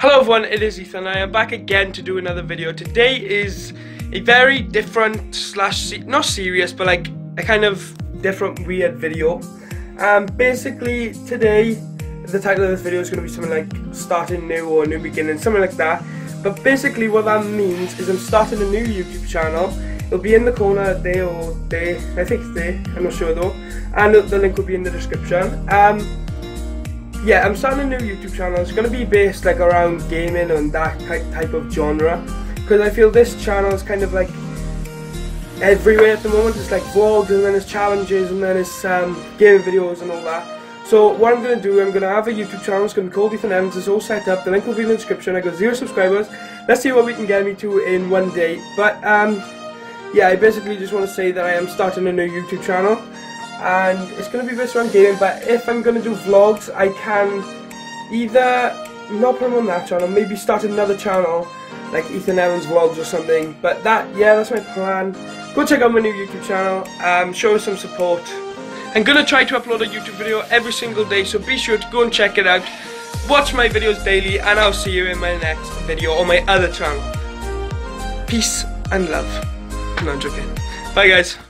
Hello everyone, it is Ethan I am back again to do another video. Today is a very different slash, not serious, but like a kind of different weird video. Um, basically today, the title of this video is going to be something like starting new or new beginning, something like that. But basically what that means is I'm starting a new YouTube channel. It'll be in the corner there or there, I think it's there, I'm not sure though. And the link will be in the description. Um, yeah, I'm starting a new YouTube channel. It's going to be based like around gaming and that type of genre. Because I feel this channel is kind of like everywhere at the moment. It's like vlogs and then it's challenges and then it's um, gaming videos and all that. So what I'm going to do, I'm going to have a YouTube channel. It's going to be called Ethan Evans. It's all set up. The link will be in the description. I got zero subscribers. Let's see what we can get me to in one day. But um, yeah, I basically just want to say that I am starting a new YouTube channel and it's going to be based around gaming but if I'm going to do vlogs I can either not put them on that channel maybe start another channel like Ethan Evans vlogs or something. But that yeah that's my plan. Go check out my new YouTube channel um, show us some support. I'm going to try to upload a YouTube video every single day so be sure to go and check it out. Watch my videos daily and I'll see you in my next video on my other channel. Peace and love. No I'm joking. Bye guys